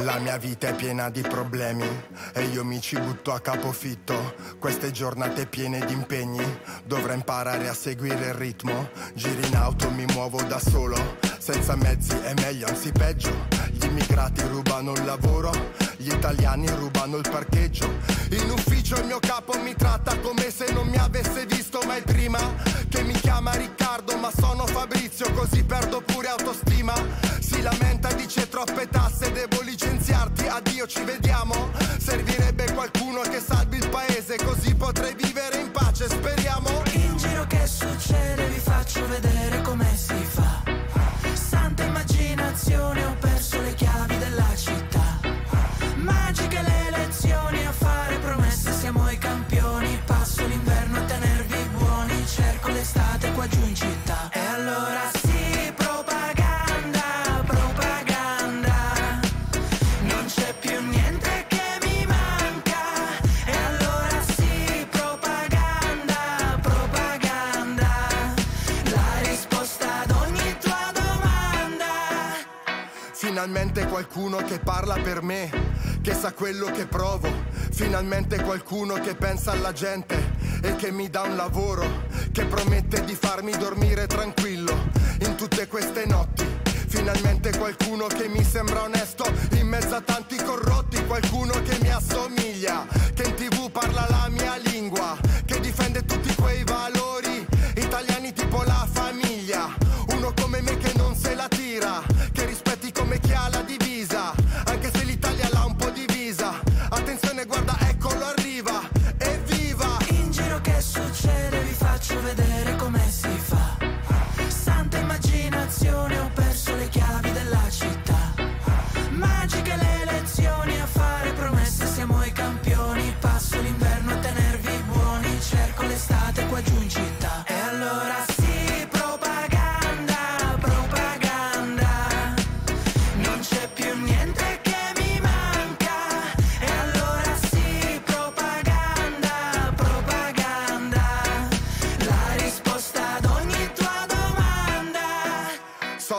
La mia vita è piena di problemi e io mi ci butto a capofitto. Queste giornate piene di impegni, dovrei imparare a seguire il ritmo. Giri in auto, mi muovo da solo, senza mezzi è meglio, anzi peggio. Gli immigrati rubano il lavoro, gli italiani rubano il parcheggio. In ufficio il mio capo mi tratta come se non mi avesse visto mai prima. Che mi chiama Riccardo, ma sono Fabrizio, così perdo pure autostima. Si lamenta, dice troppe tasse, addio, ci vediamo. Servirebbe qualcuno che salvi il paese, così potrei vivere in pace, speriamo. In giro che succede Finalmente qualcuno che parla per me, che sa quello che provo. Finalmente qualcuno che pensa alla gente e che mi dà un lavoro, che promette di farmi dormire tranquillo in tutte queste notti. Finalmente qualcuno che mi sembra onesto in mezzo a tanti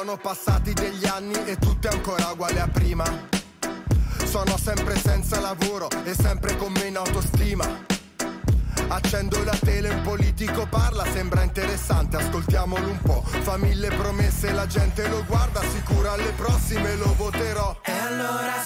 Sono passati degli anni e tutto è ancora uguale a prima. Sono sempre senza lavoro e sempre con meno autostima. Accendo la tele, un politico parla, sembra interessante, ascoltiamolo un po'. Fa mille promesse, la gente lo guarda, sicura alle prossime lo voterò. E allora